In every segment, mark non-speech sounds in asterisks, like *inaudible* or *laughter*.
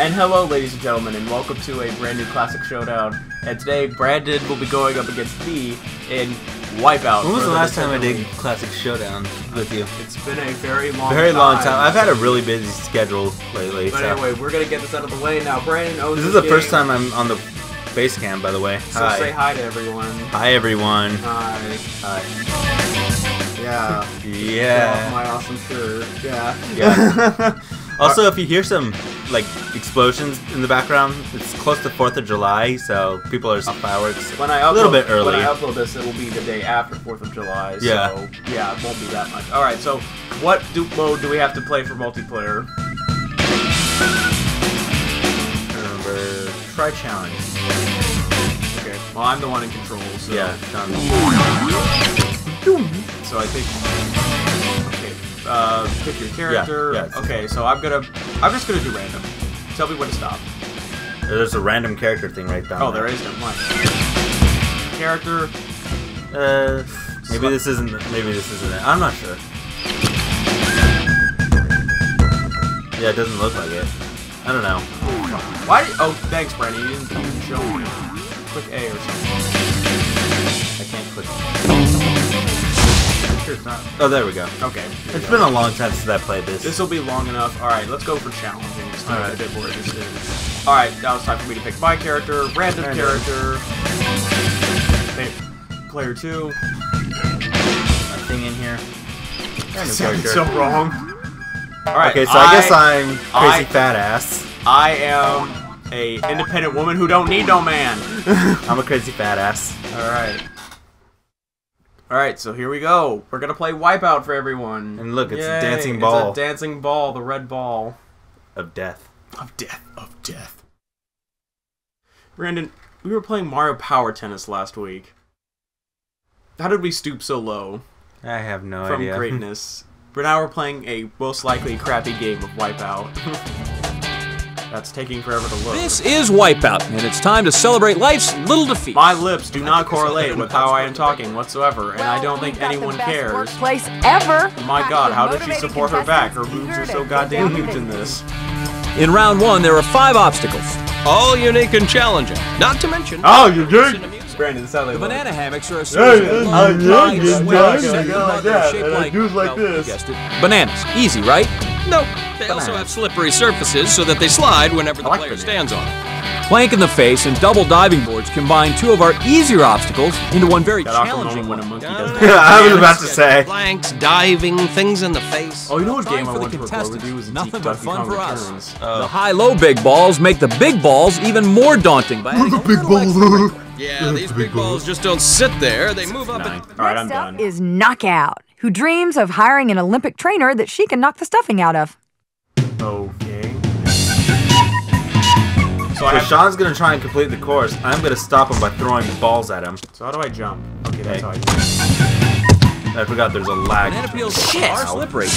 And hello, ladies and gentlemen, and welcome to a brand new Classic Showdown. And today, Brandon will be going up against me in Wipeout. When was the last time I did Wii. Classic Showdown with you? It's been a very long Very time. long time. I've had a really busy schedule lately. But So. anyway, we're gonna get this out of the way now. Brandon owns This is the game, first time I'm on the face cam, by the way. So Hi. say hi to everyone. Hi, everyone. Hi. Hi. Yeah. Yeah. my awesome shirt. Yeah. Yeah. *laughs* Also, if you hear some like explosions in the background, it's close to Fourth of July, so people are fireworks. When I upload, a little bit early. When I upload this, it'll be the day after Fourth of July. Yeah. So yeah, it won't be that much. All right. So what do, mode do we have to play for multiplayer? Remember, try challenge. Okay. Well, I'm the one in control. So Yeah. So I think. Pick your character. yeah, it's- okay. So I'm gonna. I'm just gonna do random. Tell me when to stop. There's a random character thing right down Oh, there is no one. Character. Uh, maybe this isn't. Maybe this isn't it. I'm not sure. Yeah, it doesn't look like it. I don't know. Why? Did, oh, thanks, Brandy. You didn't, you didn't show me. Click A or something. It's not. Oh, there we go. Okay. It's been a long time since I played this. This will be long enough. All right, let's go for challenging. It's to right. a bit more interested. All right, now it's time for me to pick my character, random Random. character. Player two. thing in here. Random character. so wrong. All right. okay, so I, guess I'm crazy I- fat ass. I am a independent woman who don't need no man. *laughs* I'm a crazy fat ass. All right. All right, so here we go. We're gonna play Wipeout for everyone. And look, it's a Yay, dancing It's ball. a dancing ball, the red ball Of death. of death, of death. Brandon, we were playing Mario Power Tennis last week. How did we stoop so low I have no from idea. From *laughs* greatness? But now we're playing a most likely crappy game of Wipeout. *laughs* That's taking forever to load. This is Wipeout, and it's time to celebrate life's little defeats. My lips do not correlate with how I am talking whatsoever, and I don't think anyone cares. Workplace ever. My god, how does she support her back? Her boobs are so goddamn huge in this. In round one, there are five obstacles, all unique and challenging. Not to mention. Oh, you did? Brandon, this like The banana hammocks are a series of long, wide, square, circular buttons shaped like, well, you guessed it, bananas. Easy, right? Nope. They also have slippery surfaces so that they slide whenever the like player bananas. stands on it. Plank in the face and double diving boards combine two of our easier obstacles into one very That challenging moment when a one. monkey does that. I was about to say. Planks, diving, things in the face. Oh, you know what Fine game I for the want to record with contestants. you is Nothing but fun for us. Returns. Uh, the high-low big balls make the big balls even more daunting by adding a little extra. Yeah, these big balls just don't sit there. They move up Nine. and All right, I'm Next up done. is Knockout, who dreams of hiring an Olympic trainer that she can knock the stuffing out of. Okay. So So I Sean's gonna try and complete the course. I'm gonna stop him by throwing balls at him. So how do I jump? Okay, that's Okay. how I jump. I forgot there's a lag. banana peels Shit. are slippery.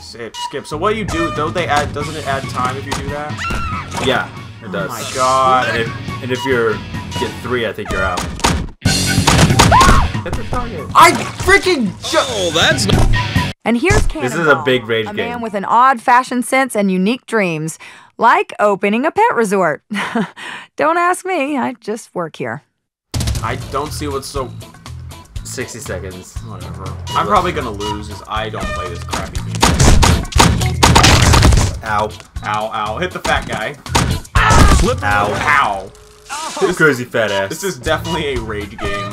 Skip, skip. So what do you do? Don't they add? Doesn't it add time if you do that? Yeah, it oh does. Oh my god. And if, and if you're get three, I think you're out. Hit the target. I freaking Oh, that's not. And here's Cannonball, This is a big rage a game. man with an odd fashion sense and unique dreams, like opening a pet resort. *laughs* Don't ask me, I just work here. I don't see what's so. 60 seconds. Whatever. I'm probably gonna lose because I don't play this crappy game. Ow. Ow, ow. Hit the fat guy. Ow. Ow. Crazy fat ass. This is definitely a rage game.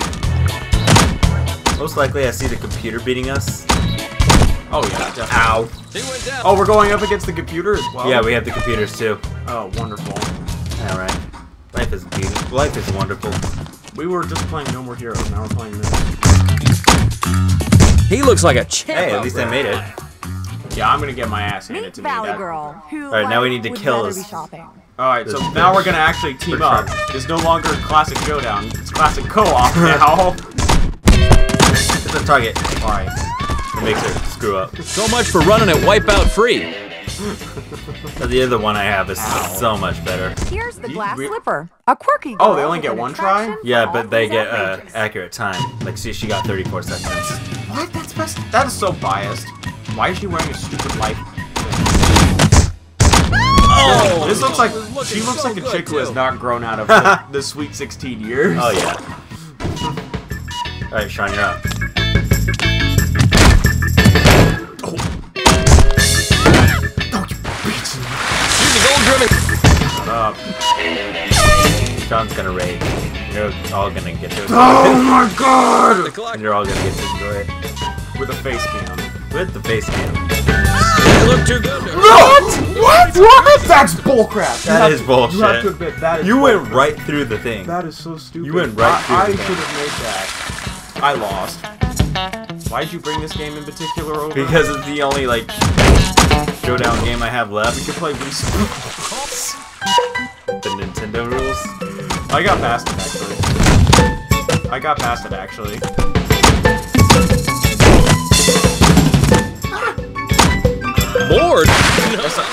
Most likely I see the computer beating us. Oh yeah, definitely. Ow. They went down. Oh, we're going up against the computer as well? Yeah, we have the computers too. Oh, wonderful. Alright. Life is beautiful. Life is wonderful. We were just playing No More Heroes, now we're playing this. He looks like a champ. Hey, at least there. I made it. Yeah, I'm gonna get my ass handed Meet to me. Valley That- Girl, who All right, now we need to kill us. Alright, so This- now we're gonna actually team We're up. trying. It's no longer Classic Showdown, it's Classic Co-op *laughs* now. Hit the target. Alright. It makes her screw up. So much for running it wipeout free. *laughs* The other one I have is so much better. Here's the You glass re- slipper, a quirky Oh, they only get one try? Yeah, but they get uh, accurate time. Like, see, she got 34 seconds. What? That's best. That is so biased. Why is she wearing a stupid life? Oh, This looks like she looks so like a good, chick who has not grown out of *laughs* the, the sweet 16 years. Oh yeah. All right, Sean, you're up. The gold driven. Shut. Sean's gonna rage. You're all gonna get to Oh my god! And you're all gonna get to enjoy it With a face cam. with the face cam. Didn't look too good. to her. What? What? That's bullcrap. That is bullshit. You have bullshit. to admit that is You went bullcrap. right through the thing. That is so stupid. You went right I, through I the should have made that. I lost. Why'd you bring this game in particular over? Because it's the only like showdown game I have left. we could play Wii Sports. The Nintendo rules. Oh, I got past it actually. I got past it actually. Bored. That's not-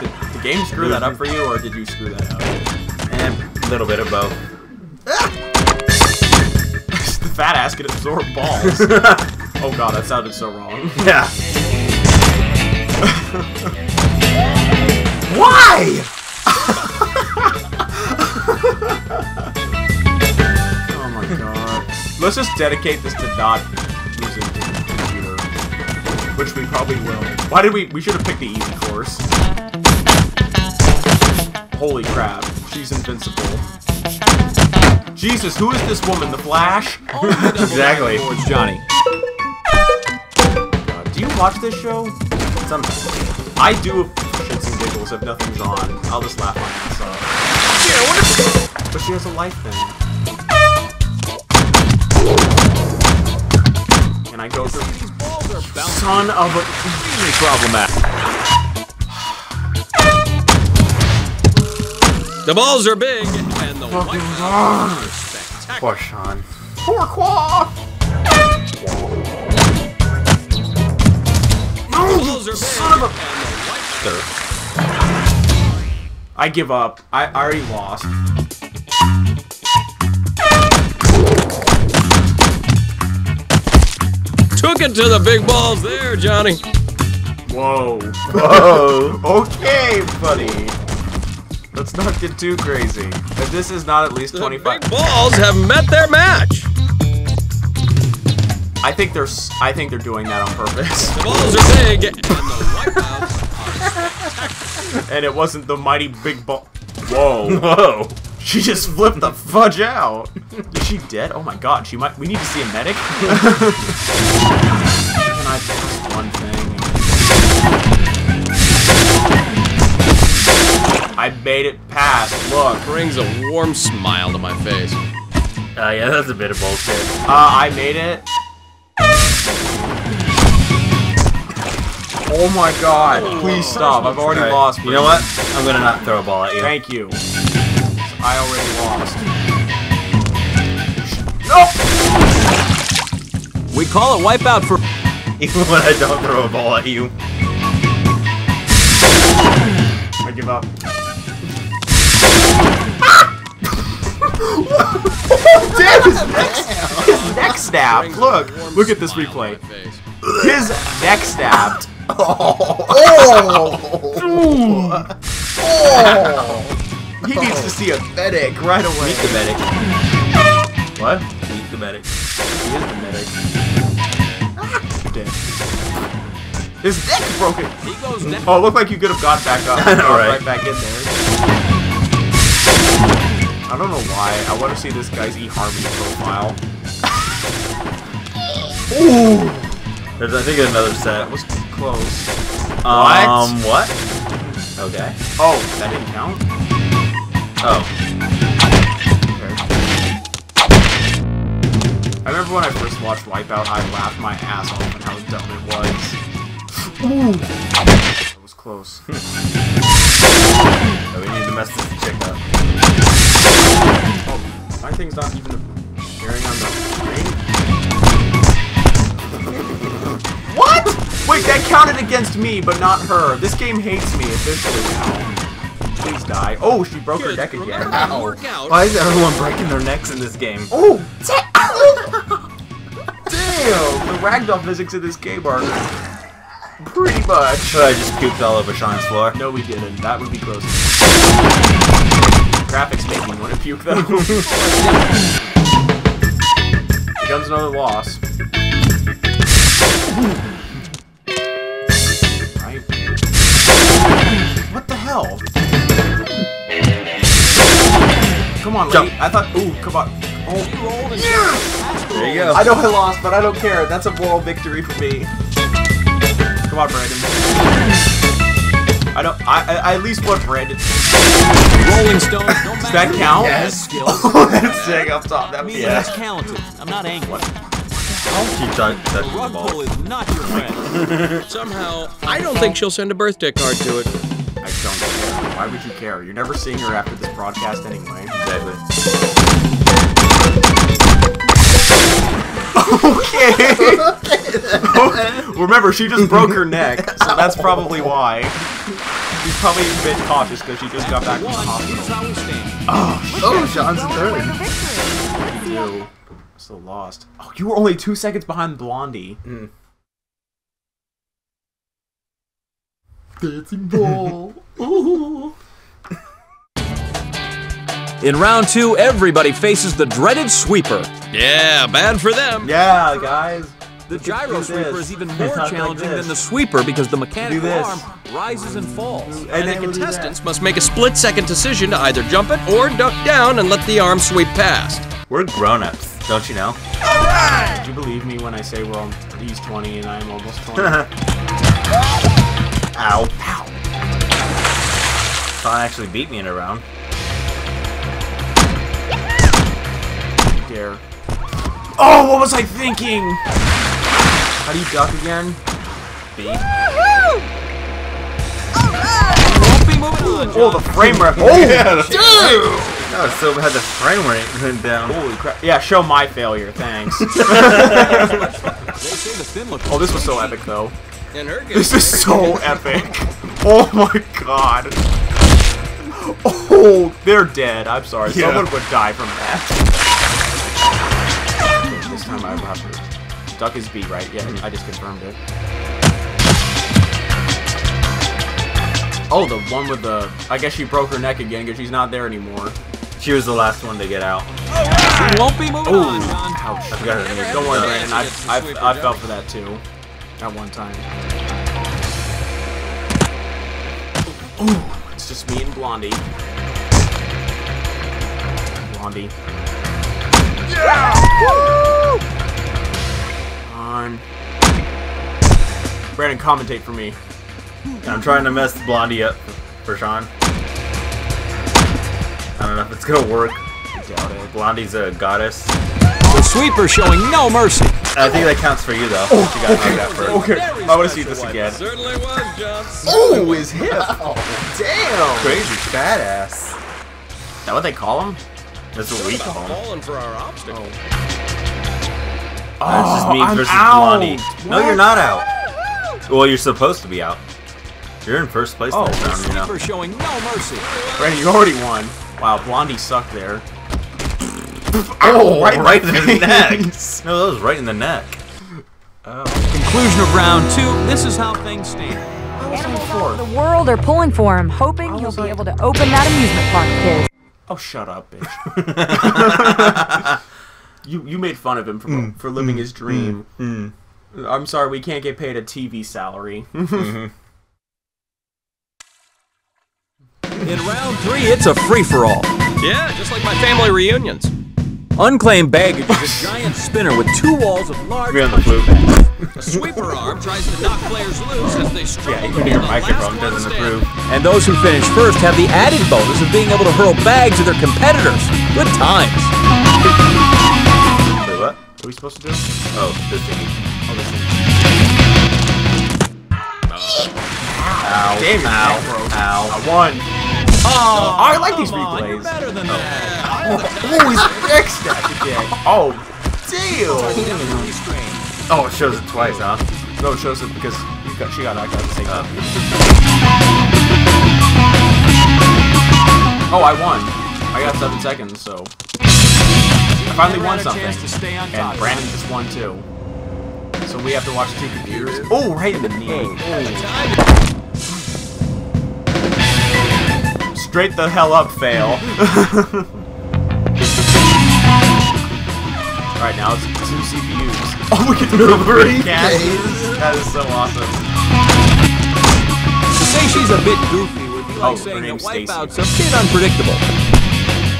Did the game screw that up for you, or did you screw that up? And a little bit of both. Fat ass can absorb balls. *laughs* oh god, that sounded so wrong. Yeah. *laughs* Why? *laughs* oh my god. Let's just dedicate this to not using the computer. Which we probably will. Why did we- we should have picked the easy course. Holy crap. She's invincible. Jesus, who is this woman? The Flash? Oh, exactly. Oh, Towards Johnny. God, do you watch this show? Sometimes. I do if shits and giggles if nothing's on. I'll just laugh my ass off. Yeah, I wonder But she has a life thing. Can I go through? these balls are bouncing Son of a. extremely problematic. The balls are big, and the white balls are spectacular. Poor Sean. Pourquoi? balls are big, Son of a- and I give up. I, I already lost. Took it to the big balls there, Johnny. Whoa. Whoa. *laughs* Okay, buddy. Let's not get too crazy. If this is not at least The 25. big balls have met their match. I think they're. I think they're doing that on purpose. The balls are big, and the *laughs* white and it wasn't the mighty big ball. Whoa. *laughs* Whoa. She just flipped the fudge out. Is she dead? Oh my god, she might. We need to see a medic. *laughs* Can I pass one thing? I made it past. Look. brings a warm smile to my face. Uh, yeah, that's a bit of bullshit. Uh, I made it. Oh my god. Please stop. I've already Alright, lost. You know what? I'm gonna not throw a ball at you. Thank you. I already lost. No! We call it wipeout for. *laughs* Even when I don't throw a ball at you. I give up. *laughs* Damn, his neck, his neck snapped. Look, look at this replay. His neck snapped. Oh! Oh! *laughs* He needs to see a medic right away. Meet the medic. What? Meet the medic. He is the medic. Dead. His neck broken. He goes next. Oh, it looked like you could have got back up. *laughs* I know, right? right back in there. I don't know why. I want to see this guy's eHarmony profile. Ooh, There's, I think, another set. that was close. Um, what? Okay. Oh, that didn't count. Oh. Okay. I remember when I first watched Wipeout, I laughed my ass off at how dumb it was. Ooh, that was close. *laughs* So we need to mess this chick up. My thing's not even appearing on the screen. what? Wait, that counted against me, but not her. This game hates me officially now. Please die. Oh, she broke her Kids, neck again. remember how to work out. Why is everyone breaking their necks in this game? Oh, damn! the ragdoll physics in this game are Pretty much. So I just puked all over Sean's floor. No, we didn't. That would be gross. Graphics make me want to puke, though. *laughs* Here comes another loss. Right? What the hell? Come on, Jump. lady. I thought. Ooh, come on. Oh, There you go. I know I lost, but I don't care. That's a moral victory for me. Come on, Brandon. I don't. I, I, I at least want Brandon. Rolling Stone. don't Does that count? Yes. Skills. *laughs* Oh, that's sick up top. That I mean, yeah. he's talented. I'm not angry. Keep touch- touching the Rug ball. pull is not your friend. *laughs* Somehow, I don't think she'll send a birthday card to it. I don't care. Why would you care? You're never seeing her after this broadcast anyway. Exactly. Okay. *laughs* *laughs* Remember, she just broke her neck, so that's probably *laughs* why. She's probably a bit cautious because she just got back from the hospital. here's how we stand. Oh, Going for third. victory. Still lost. Oh, you were only two seconds behind Blondie. Hmm. Dancing ball. Ooh. In round two, everybody faces the dreaded sweeper. Yeah, bad for them. Yeah, guys. The Let's gyro sweeper this. is even *laughs* more challenging this. than the sweeper because the mechanical arm rises and falls. And And, the we'll do that. contestants must make a split-second decision to either jump it or duck down and let the arm sweep past. We're grown-ups, don't you know? Do you believe me when I say we're he's 20 and I'm almost 20? *laughs* Ow. Ow. Sean actually beat me in a round. Dare. Oh, what was I thinking? How do you duck again? B. Won't be moving on, Oh, the frame rate. Oh, Yeah, dude! No, so had the frame rate went down. Holy crap. Yeah, show my failure, thanks. They say the thin look. oh, this was so epic, though. In her case, This is so epic. Oh my god. Oh, they're dead. I'm sorry. Yeah. Someone would die from that. This time I have to. Duck is B, right? Yeah, I just confirmed it. Oh, the one with the. I guess she broke her neck again because she's not there anymore. She was the last one to get out. She won't be moving on, Ooh, Sean. ouch. I forgot her name. Don't worry, Brandon. I, I, I fell for that too. At one time. Ooh, it's just me and Blondie. Blondie. On. Brandon, commentate for me. I'm trying to mess Blondie up for Sean. I don't know if it's gonna work. I doubt it. Blondie's a goddess. The sweeper showing no mercy. I think that counts for you though. she got knocked out first. Okay, I want to see this again. Certainly was, John. Oh, his hip! *laughs* Oh, damn! Crazy badass. Is that what they call him? That's what we call him. Falling for our obstacle. Oh. Oh, That's just me I'm versus out. Blondie. No, you're not out. Well, you're supposed to be out. You're in first place Oh, this round, you know. Showing no mercy. Brandon, you already won. Wow, Blondie sucked there. *laughs* Oh, right right, in in the the neck. No, that was right in the neck. Oh. Conclusion of round two. This is how things stand. Animals all the world are pulling for him, hoping he'll be able to open that amusement park of his. Oh, shut up, bitch. *laughs* *laughs* you you made fun of him for, for living his dream. I'm sorry, we can't get paid a TV salary. *laughs* Mm-hmm. In round three, it's a free-for-all. Yeah, just like my family reunions. Unclaimed baggage is a giant spinner with two walls of large Be on the punching flute. bags. A sweeper arm tries to knock players loose as they struggle Yeah, to even be your the last microphone one doesn't standing. approve. And those who finish first have the added bonus of being able to hurl bags at their competitors. Good times. Wait, what? What are we supposed to do? Oh, this thingy. Oh, this thing. Uh, ow. Damn, Ow. neck broke. Ow. I won. Oh, oh, I like these Come on, you're replays. better than oh. that. Oh, he's next stack again. Oh, damn. Oh, it shows it twice, huh? No, it shows it because you got, she got knocked out at the same time. Oh, oh I won. I got seven seconds, so. I finally won something. And Brandon just won too. So we have to watch two computers. Oh, right in the knee. Straight the hell up, fail. *laughs* Alright, now it's two CPUs. Oh, we can move gas. That is so awesome. To say she's a bit goofy would be like Oh, her saying that name's Stacy. Wipeout's a bit unpredictable.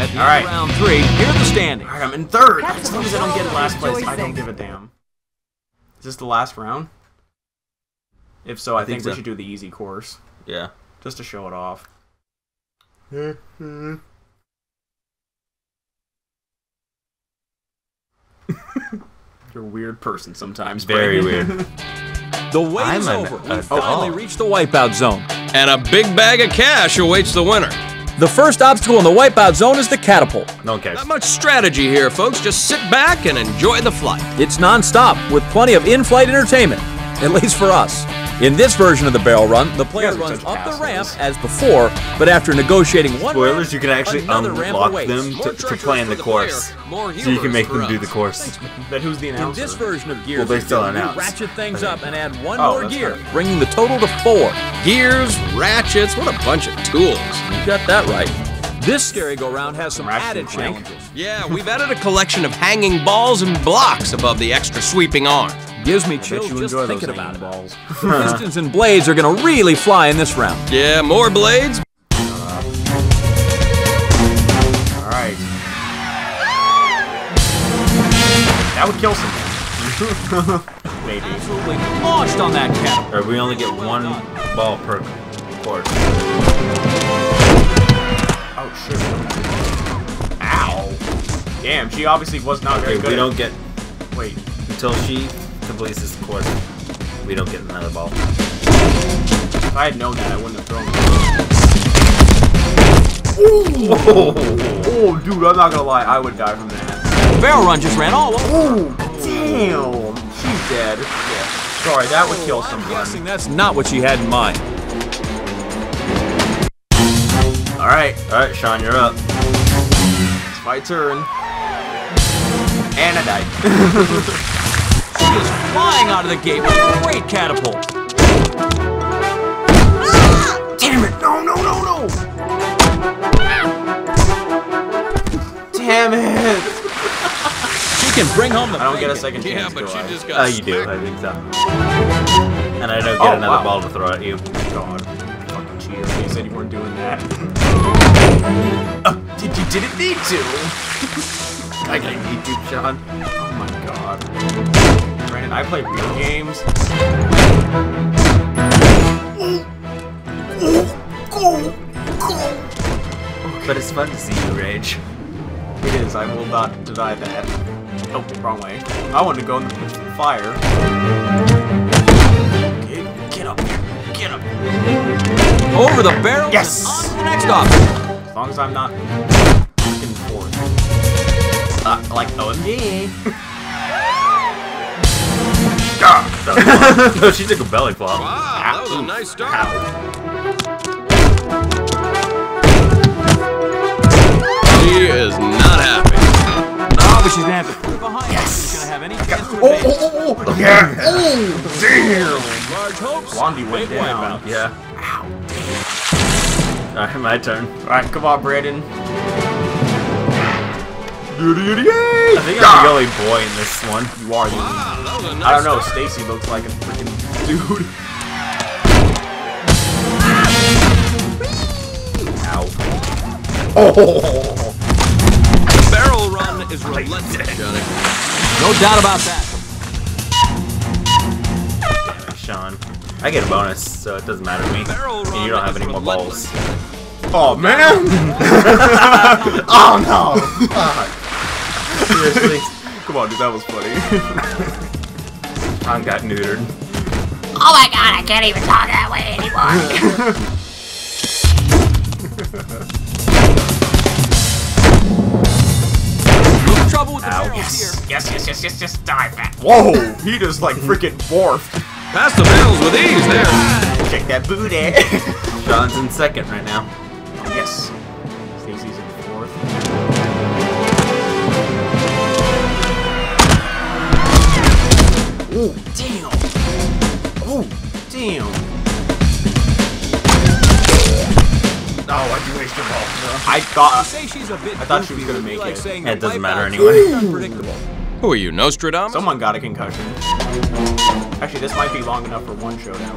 At the All end right. of round three, here are the standings. Alright, I'm in third. As long as I don't get last place, I don't give a damn. Is this the last round? If so, I, think, think we should do the easy course. Yeah. Just to show it off. *laughs* You're a weird person sometimes. Very Brandon. weird. *laughs* The wait I'm is an over. We finally reached the wipeout zone. And a big bag of cash awaits the winner. The first obstacle in the wipeout zone is the catapult. No one. Not much strategy here, folks. Just sit back and enjoy the flight. It's non-stop with plenty of in-flight entertainment, at least for us. In this version of the barrel run, the player runs such up the ramp as before, but after negotiating one Spoilers, ramp, you can actually unlock them to, to play in the the course. player, So you can make for them do the course. But who's the In this version of Gears, Well, they still we announce. ratchet things up and add one Oh, more gear, fine. bringing the total to four. Gears, ratchets, what a bunch of tools. You got that right. This scary go-round has some Ratchet added and challenges. Yeah, we've added a collection of hanging balls and blocks above the extra sweeping arm. Gives me Bet chills you just enjoy those thinking about hanging it. balls. *laughs* *laughs* Pistons and blades are gonna really fly in this round. Yeah, more blades, Alright. That would kill someone. *laughs* Maybe. Absolutely launched on that catapult. Or we only get one ball per course. Oh, shit. Ow. Damn, she obviously was not very Okay, good we at- don't get Wait. until she completes this course. We don't get another ball. If I had known that, I wouldn't have thrown it. Oh, dude, I'm not gonna lie. I would die from that. Barrel run just ran all over. Oh, damn. She's dead. Yeah. Sorry, that would kill I'm guessing that's not what she had in mind. Alright, Alright, Sean, you're up. it's my turn. And I died. *laughs* She is flying out of the gate with a great catapult. Damn it! No, no, no, no! Damn it! She can bring home the I don't get a bacon. second Yeah, but do she I? just got Oh, you do. I think so. And I don't get Oh, another wow. ball to throw at you. God, fucking cheater. You said you weren't doing that. oh, did you didn't need to? *laughs* I got YouTube, Sean. Oh my god. Brandon, I play video games. But it's fun to see you rage. It is, I will not deny that. Oh, wrong way. I wanted to go in the fire. Okay, get up. Get up. Over the barrel. Yes! On to the next obstacle. As long as I'm not. Uh, like OMG. *laughs* *laughs* no, she took a belly flop. Wow, that was a nice start. She is not happy. No, but she's gonna have to put it behind. Yes. She's gonna have any chance to Oh, oh, oh, oh, yeah. Oh, damn. Large hopes. Blondie went Big down. Yeah. Ow. Alright, my turn. Alright, come on, Brandon. I think I'm the only boy in this one. You are the Wow, that was a nice I don't know. Stacy looks like a freaking dude. Ow. Oh! The barrel run is relentless, No doubt about that. Sean. I get a bonus, so it doesn't matter to me. And you don't have any more balls. Oh, man! *laughs* oh, no! *laughs* Seriously? *laughs* Come on, dude, that was funny. Sean got neutered. Oh my god, I can't even talk that way anymore. *laughs* Trouble with the Ow. barrels here. yes, yes, yes, yes, yes, die fat. Whoa! He just, like, freaking morphed. Pass the barrels with ease there. Check that booty. Sean's in second right now. yes. Oh, damn. Oh, damn. Oh, why'd you waste your ball? I thought. Say she's a bit I thought she was gonna make like it. It doesn't matter anyway. Unpredictable. Who are you, Nostradamus? Someone got a concussion. Actually, this might be long enough for one showdown.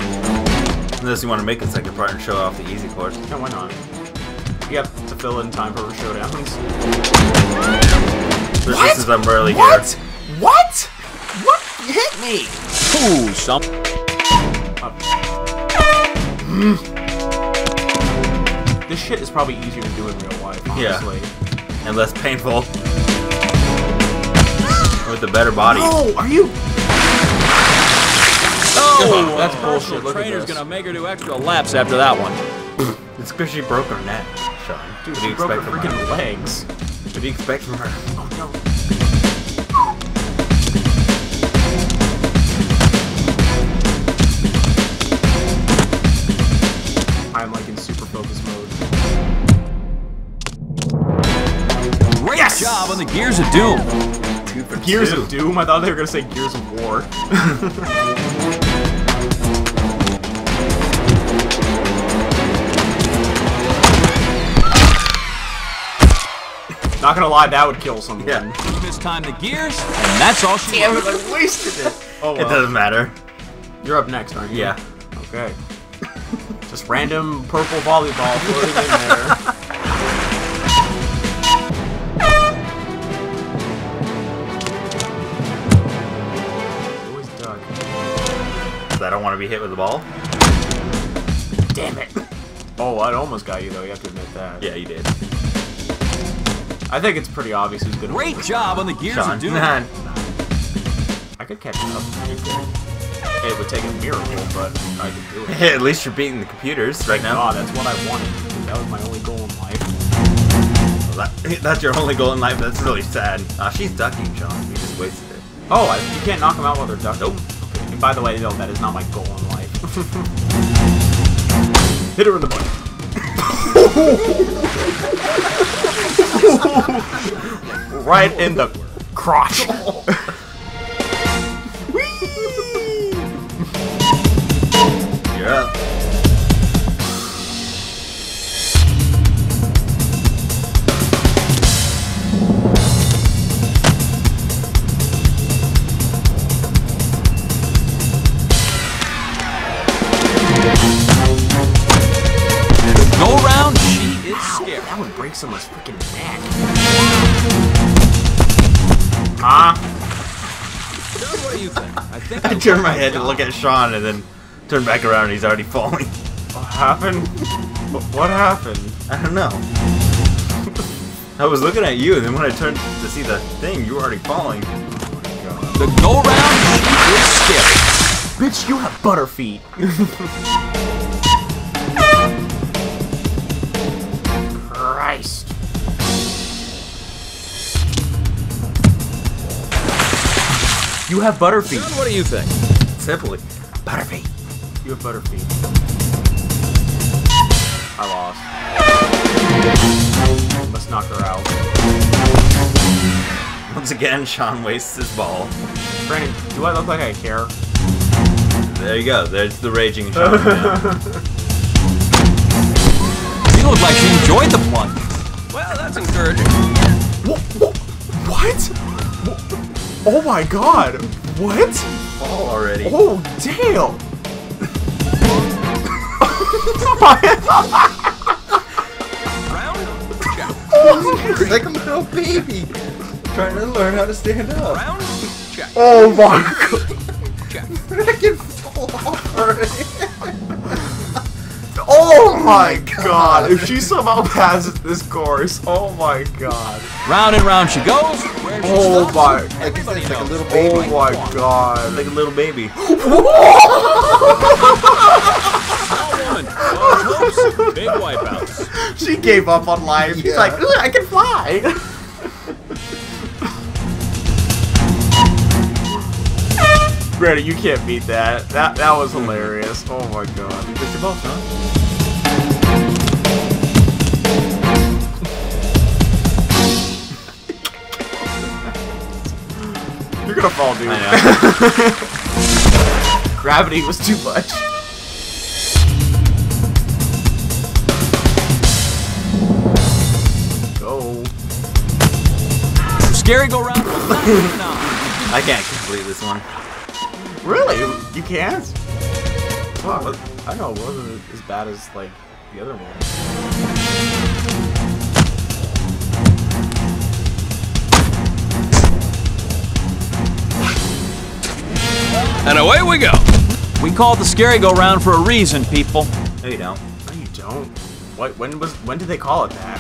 Unless you want to make a second part and show off the easy course. Yeah, why not? You have to fill in time for showdowns. Especially Since I'm rarely What? here. What? What hit me? Ooh, some. This shit is probably easier to do in real life, Yeah. honestly. And less painful. With a better body. No, are you? Oh, oh That's bullshit. Look trainer's gonna make her do extra laps after that one. It's because she broke her neck, Sean. Dude, what do she you broke her expect from freaking her? legs. What do you expect from her? On the Gears of Doom. Two for Gears two. of Doom? I thought they were gonna say Gears of War. Not gonna lie, that would kill someone. Yeah. This time the Gears, and that's all she Damn wrote. it, I wasted it. Oh It doesn't matter. You're up next, aren't you? Yeah. Okay. *laughs* Just random purple volleyball floating in there. *laughs* want to be hit with the ball. Damn it. Oh, I almost got you though. You have to admit that. Yeah, you did. I think it's pretty obvious who's gonna Great job on the Gears Sean. of Doom. Man. *laughs* I could catch up. It would take a miracle, but I could do it. At least you're beating the computers right now. God, that's what I wanted. That was my only goal in life. That, *laughs* that's your only goal in life. That's really sad. Ah, she's ducking, Sean. You just wasted it. Oh, I, you can't knock them out while they're ducking. Nope. And by the way, no, that is not my goal in life. *laughs* Hit her in the butt. *laughs* right in the crotch. *laughs* You're someone's freaking neck. Huh? What do you think? I think I turn my head to look at Sean and then turn back around and he's already falling. What happened? What happened? I don't know. *laughs* I was looking at you and then when I turned to see the thing, you were already falling. Oh the go round, is scared. Bitch, you have butterfeet. *laughs* Christ. You have butterfeet. Doug, what do you think? Simply. Butterfeet. You have butterfeet. I lost. Let's knock her out. Once again, Sean wastes his ball. Brandon, do I look like I care? There you go. There's the raging Sean. man. She looked like she enjoyed the plunge. That's encouraging. What? What? Oh my god. What? Fall already. Oh, damn. Round, check. *laughs* Like a little baby. Trying to learn how to stand up. Round, check. Oh my god. Check. *laughs* I can fall already. Oh, oh my god. If she somehow passes this course, oh my god. Round and round she goes. Where she Oh stops, my. everybody like a little baby. Oh my god. Like a little baby. *laughs* Small woman, large hopes, big wipeouts. She gave up on life. She's like, "Ugh, I can fly. *laughs* Brandon, you can't beat that. That that was hilarious. Oh my god. Mr. your ball, Sean. Gonna fall, dude. *laughs* Gravity was too much. Go. Scary go round. *laughs* I can't complete this one. Really? You can't? Wow, I don't know. It wasn't as bad as like the other one. And away we go. We call it the scary go round for a reason, people. No, you don't. No, you don't. What? When was? When did they call it that?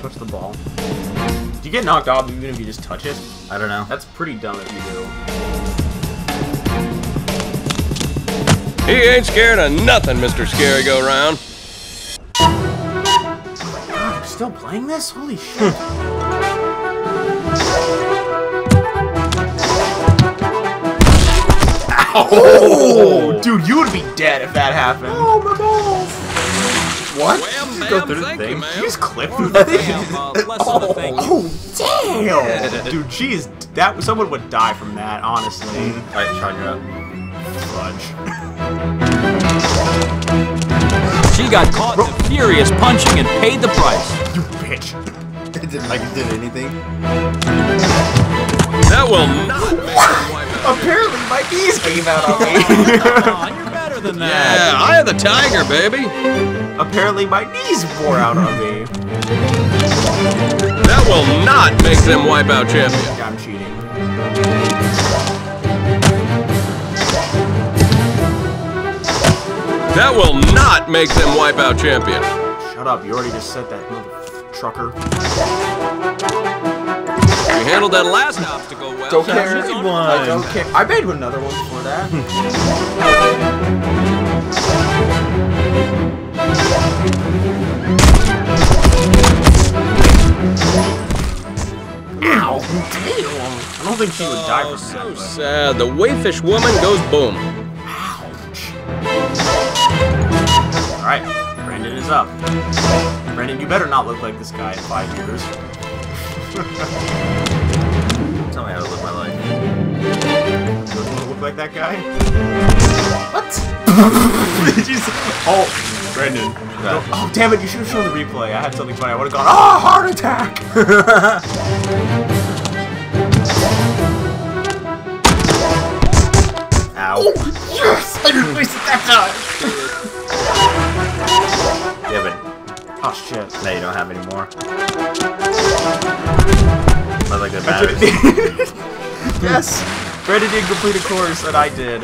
Touch the ball. Do you get knocked off even if you just touch it? I don't know. That's pretty dumb if you do. He ain't scared of nothing, Mr. Scary Go Round. God, I'm still playing this? Holy shit. *laughs* Oh, dude, you would be dead if that happened. Oh, my balls. What? Wham, go through the thing. you, You just clipped through the thing. Ma'am, uh, less than a thank you. Oh, damn. *laughs* Dude, jeez, that someone would die from that, honestly. Alright, Sean, you're up. Fudge. She got caught in the furious punching and paid the price. You bitch. It *laughs* didn't like it did anything. That will not make him wipe. Apparently, my knees came out on me. *laughs* Aw, you're *laughs* better than that. Yeah, I of the tiger, baby. Apparently, my knees wore out on me. That will not make them wipe out champion. Yeah, I'm cheating. That will not make them wipe out champion. Shut up, you already just said that, mother trucker. Handled that last obstacle well. Don't so care. I don't care. I made another one before that. *laughs* Ow! Damn! I don't think she would die Oh, from so that. sad. The wayfish woman goes boom. Ouch! All right, Brandon is up. Brandon, you better not look like this guy in five years. *laughs* Tell me how to live my life. You don't want to look like that guy? What? *laughs* Did oh, Brandon. Yeah. Oh, damn it, you should have shown the replay. I had something funny. I would have gone, oh, heart attack! *laughs* Ow. yes! I didn't waste it that time! Yeah, but Oh, shit. now you don't have any more. Not like that I matters. *laughs* *laughs* yes! Brandon did complete a course, and I did.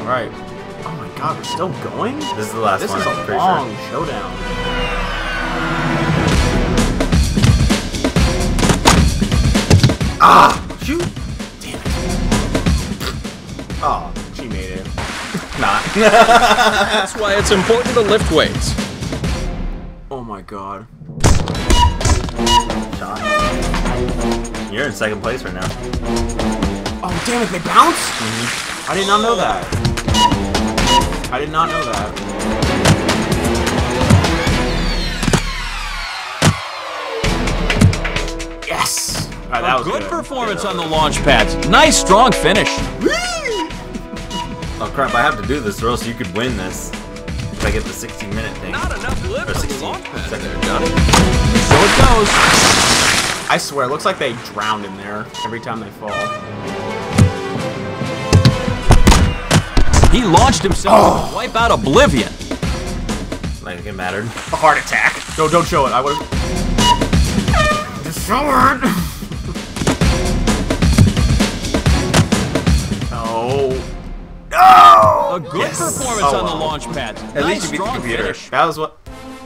Alright. Oh my god, we're still going? This is the last This one. is I'm a long sure. showdown. Ah! Shoot! Damn it. Oh, she made it. *laughs* Not. That's why it's important to lift weights. Oh my god. Sean. You're in second place right now. Oh, damn it, they bounce? Mm-hmm. I did not know that. I did not know that. Yes! Alright, that A was good, good. performance on the launch pads. Nice, strong finish. Oh crap, I have to do this or else you could win this. If I get the 16 minute thing. Not enough lift Or on 16 launch second. there, Johnny. So it goes. I swear, it looks like they drown in there every time they fall. He launched himself to oh. wipe out Oblivion. Like it mattered. A heart attack. No, don't show it. I would. Just show it. A good Yes. performance Oh, on the oh, well. launch pads. At nice, least you beat the strong computer. finish. That was what.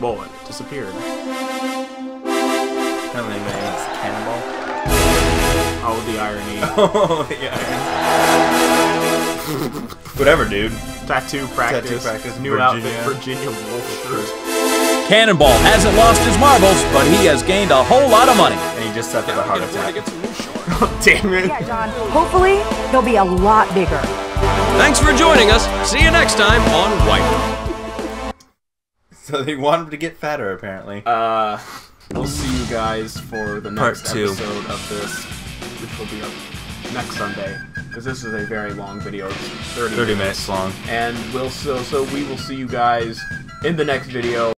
Whoa, it disappeared. Apparently my name's Cannonball. Oh, *laughs* oh, the irony. Oh, yeah. Whatever, dude. Tattoo practice. Tattoo practice, New Virginia. outfit, Virginia Wolf shirt. *laughs* Cannonball hasn't lost his marbles, but he has gained a whole lot of money. And he just suffered a heart attack. *laughs* Damn it. Yeah, John. Hopefully, they'll be a lot bigger. Thanks for joining us. See you next time on White. *laughs* So they want him to get fatter, apparently. Uh, we'll see you guys for the Part next two. episode of this. which will be up next Sunday, because this is a very long video. It's 30, 30 minutes long. And we'll so so we will see you guys in the next video.